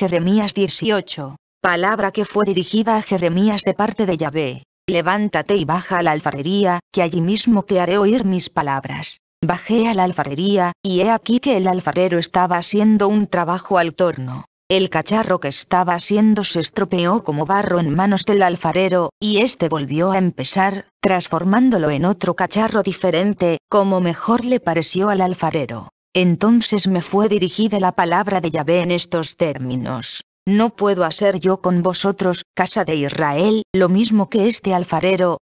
Jeremías 18. Palabra que fue dirigida a Jeremías de parte de Yahvé. Levántate y baja a la alfarería, que allí mismo te haré oír mis palabras. Bajé a la alfarería, y he aquí que el alfarero estaba haciendo un trabajo al torno. El cacharro que estaba haciendo se estropeó como barro en manos del alfarero, y éste volvió a empezar, transformándolo en otro cacharro diferente, como mejor le pareció al alfarero. Entonces me fue dirigida la palabra de Yahvé en estos términos. No puedo hacer yo con vosotros, casa de Israel, lo mismo que este alfarero.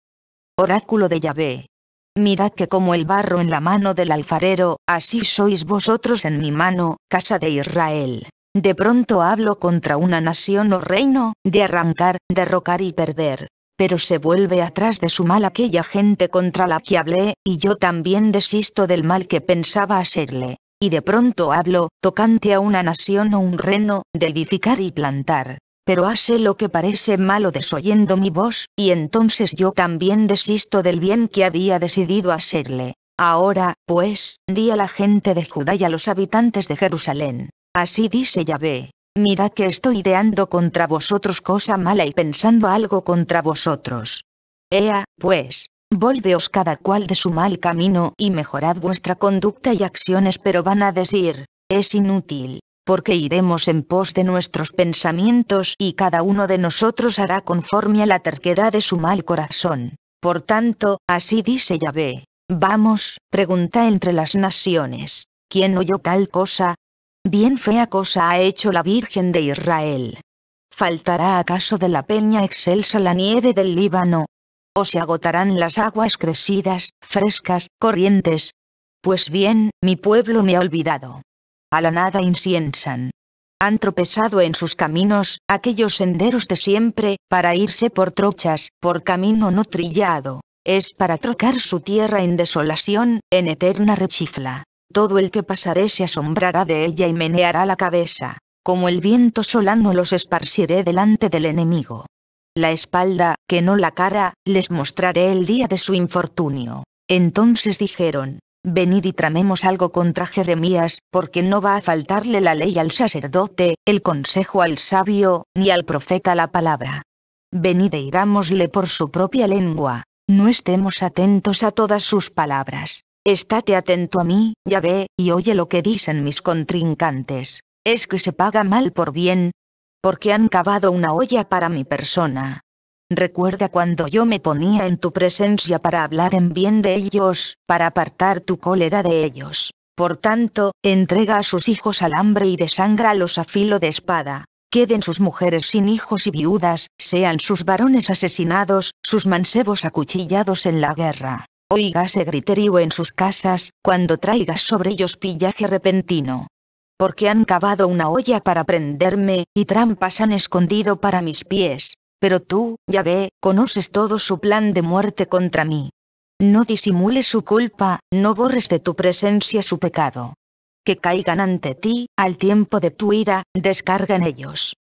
Oráculo de Yahvé. Mirad que como el barro en la mano del alfarero, así sois vosotros en mi mano, casa de Israel. De pronto hablo contra una nación o reino, de arrancar, derrocar y perder. Pero se vuelve atrás de su mal aquella gente contra la que hablé, y yo también desisto del mal que pensaba hacerle y de pronto hablo, tocante a una nación o un reino, de edificar y plantar. Pero hace lo que parece malo desoyendo mi voz, y entonces yo también desisto del bien que había decidido hacerle. Ahora, pues, di a la gente de Judá y a los habitantes de Jerusalén. Así dice Yahvé. Mirad que estoy ideando contra vosotros cosa mala y pensando algo contra vosotros. Ea, pues, Volveos cada cual de su mal camino y mejorad vuestra conducta y acciones pero van a decir, es inútil, porque iremos en pos de nuestros pensamientos y cada uno de nosotros hará conforme a la terquedad de su mal corazón. Por tanto, así dice Yahvé. Vamos, pregunta entre las naciones. ¿Quién oyó tal cosa? Bien fea cosa ha hecho la Virgen de Israel. ¿Faltará acaso de la peña excelsa la nieve del Líbano, o se agotarán las aguas crecidas, frescas, corrientes. Pues bien, mi pueblo me ha olvidado. A la nada inciensan. Han tropezado en sus caminos, aquellos senderos de siempre, para irse por trochas, por camino no trillado. Es para trocar su tierra en desolación, en eterna rechifla. Todo el que pasaré se asombrará de ella y meneará la cabeza. Como el viento solano los esparciré delante del enemigo la espalda, que no la cara, les mostraré el día de su infortunio. Entonces dijeron, Venid y tramemos algo contra Jeremías, porque no va a faltarle la ley al sacerdote, el consejo al sabio, ni al profeta la palabra. Venid e irámosle por su propia lengua, no estemos atentos a todas sus palabras. Estate atento a mí, ya ve, y oye lo que dicen mis contrincantes. Es que se paga mal por bien, porque han cavado una olla para mi persona. Recuerda cuando yo me ponía en tu presencia para hablar en bien de ellos, para apartar tu cólera de ellos. Por tanto, entrega a sus hijos al hambre y los a filo de espada. Queden sus mujeres sin hijos y viudas, sean sus varones asesinados, sus mancebos acuchillados en la guerra. Oígase griterío en sus casas, cuando traigas sobre ellos pillaje repentino porque han cavado una olla para prenderme, y trampas han escondido para mis pies. Pero tú, ya ve, conoces todo su plan de muerte contra mí. No disimules su culpa, no borres de tu presencia su pecado. Que caigan ante ti, al tiempo de tu ira, descarga en ellos.